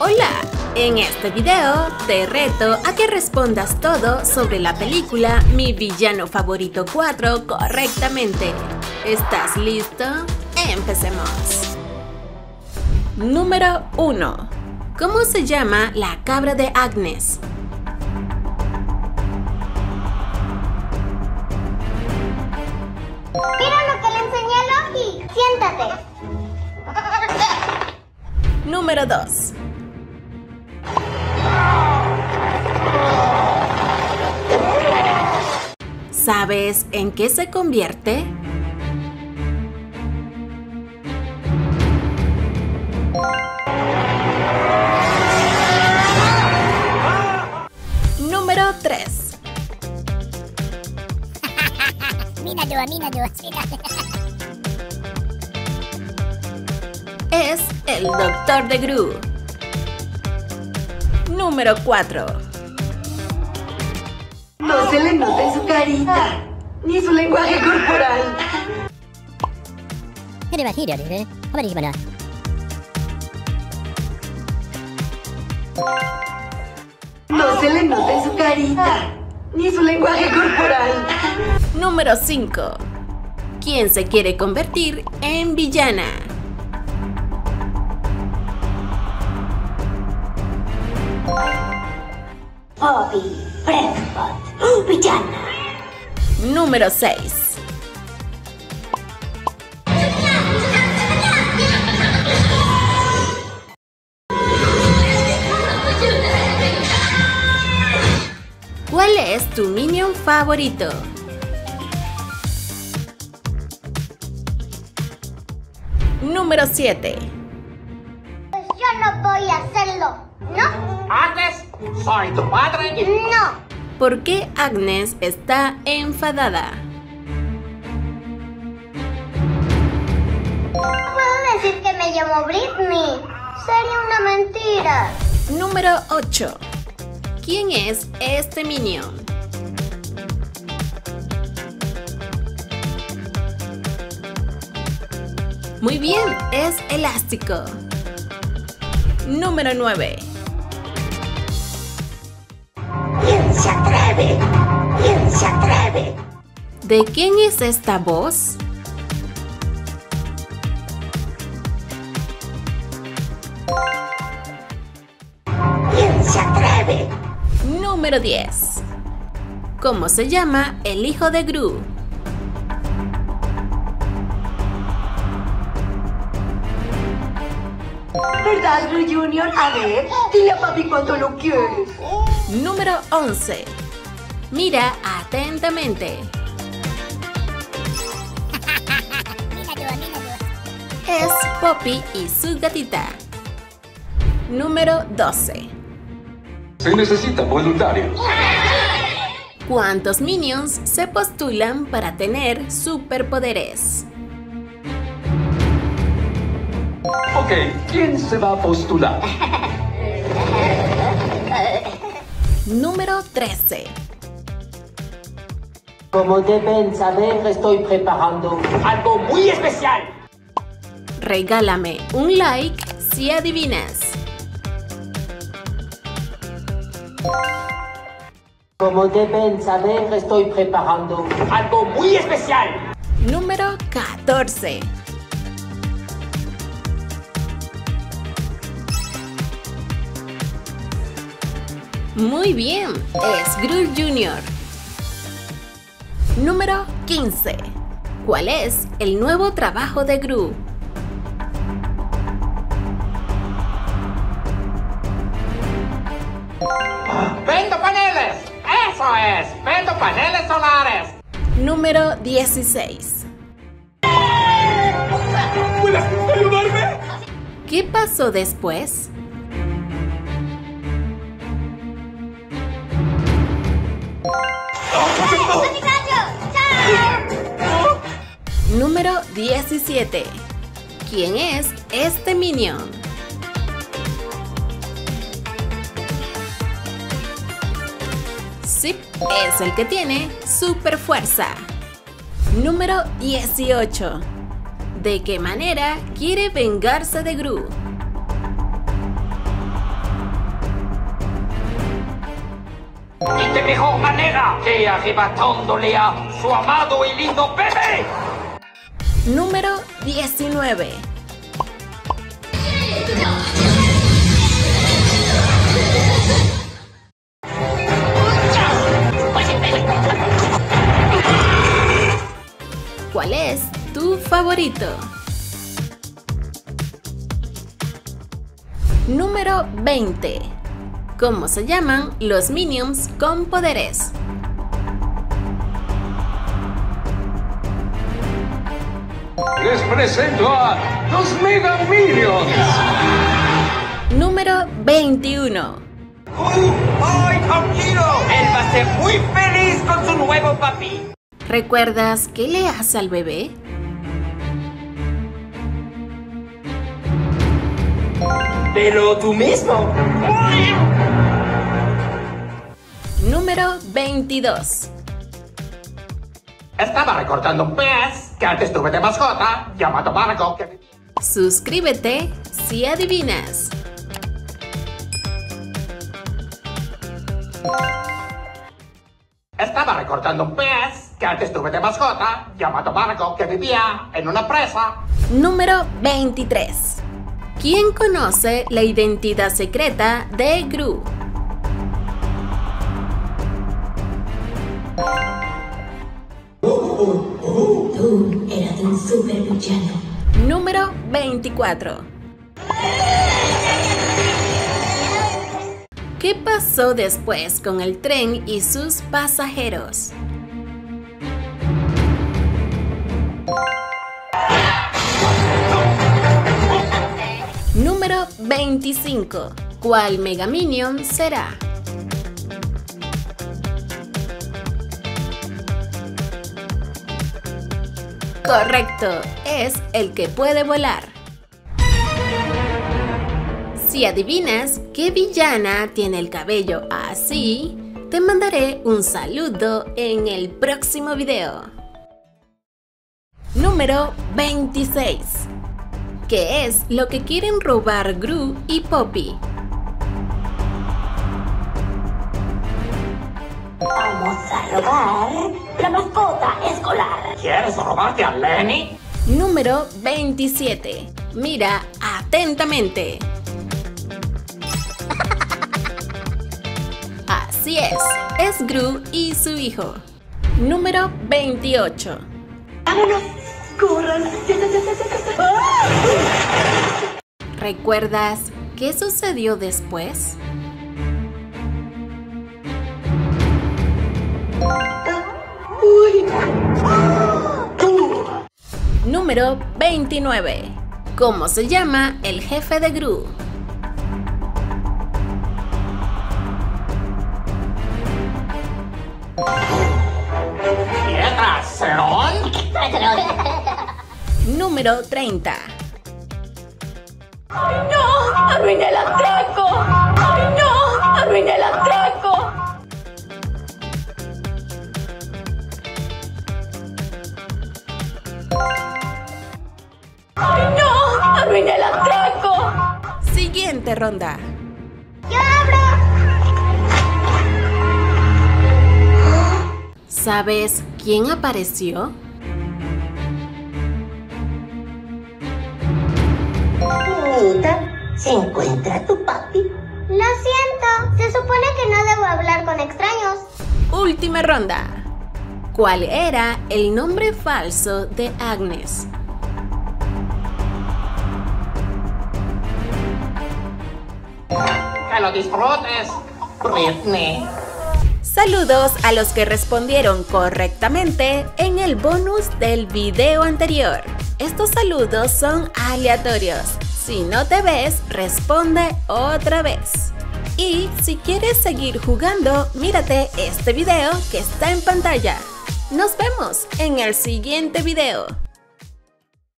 Hola, en este video te reto a que respondas todo sobre la película Mi villano favorito 4 correctamente. ¿Estás listo? Empecemos. Número 1. ¿Cómo se llama la cabra de Agnes? Mira lo que le enseñé a Loki. Siéntate. Número 2. ¿Sabes en qué se convierte? Número 3. Mira yo, mira yo. Es el Doctor de Gru. Número 4. No se le nota en su carita, ni su lenguaje corporal. No se le nota en su carita, ni su lenguaje corporal. Número 5. ¿Quién se quiere convertir en villana? Bobby Prescott, villana. Número 6. ¿Cuál es tu minion favorito? Número 7. Pues yo no voy a hacerlo, ¿no? Soy tu padre. No. ¿Por qué Agnes está enfadada? Puedo decir que me llamo Britney. Sería una mentira. Número 8. ¿Quién es este minion? Muy bien, es elástico. Número 9. ¿Quién se atreve? ¿Quién se atreve? ¿De quién es esta voz? ¿Quién se atreve? Número 10. ¿Cómo se llama el hijo de Gru? ¿Verdad, Gru Junior? A ver, dile a papi cuánto lo quieres. Número 11. Mira atentamente. Es Poppy y su gatita. Número 12. Se necesitan voluntarios. ¿Cuántos minions se postulan para tener superpoderes? Ok, ¿quién se va a postular? Número 13. Como deben saber, estoy preparando Algo muy especial. Regálame un like si adivinas. Como deben saber, estoy preparando Algo muy especial. Número 14. Muy bien, es Gru Jr. Número 15. ¿Cuál es el nuevo trabajo de Gru? Vendo paneles. Eso es. Vendo paneles solares. Número 16. ¿Puedes ayudarme? ¿Qué pasó después? Número 17. ¿Quién es este minion? Sí, es el que tiene super fuerza. Número 18. ¿De qué manera quiere vengarse de Gru? Mejor manera que arrebatándole a su amado y lindo bebé. Número 19. ¿Cuál es tu favorito? Número 20. ¿Cómo se llaman los minions con poderes? Les presento a los Mega Minions. Número 21. ¡Ay, tranquilo! Él va a ser muy feliz con su nuevo papi. ¿Recuerdas qué le hace al bebé? Pero tú mismo. Número 22. Estaba recordando un pez que antes tuve de mascota llamado Marco. Que... Suscríbete si adivinas. Estaba recordando un pez que antes tuve de mascota llamado Marco que vivía en una presa. Número 23. ¿Quién conoce la identidad secreta de Gru? Tú eras un supervillano. Número 24. ¿Qué pasó después con el tren y sus pasajeros? Número 25. ¿Cuál Mega Minion será? Correcto, es el que puede volar. Si adivinas qué villana tiene el cabello así, te mandaré un saludo en el próximo video. Número 26. ¿Qué es lo que quieren robar Gru y Poppy? Vamos a robar la mascota escolar. ¿Quieres robarte a Lenny? Número 27. Mira atentamente. Así es, es Gru y su hijo. Número 28. ¡Vámonos! ¡Corran! ¡Ya, ya, ya, ya, ya, ya! ¿Recuerdas qué sucedió después? Número 29. ¿Cómo se llama el jefe de Gru? Número 30. ¡No! ¡Arruiné el atraco! ¡Ay, no! ¡Arruiné el atraco! ¡Ay, no! ¡Arruiné el atraco! Siguiente ronda. ¡Yo abro! ¿Sabes quién apareció? Niñita, ¿se encuentra tu papi? Lo siento, se supone que no debo hablar con extraños. Última ronda. ¿Cuál era el nombre falso de Agnes? Que lo disfrutes, Britney. Saludos a los que respondieron correctamente en el bonus del video anterior. Estos saludos son aleatorios. Si no te ves, responde otra vez. Y si quieres seguir jugando, mírate este video que está en pantalla. Nos vemos en el siguiente video.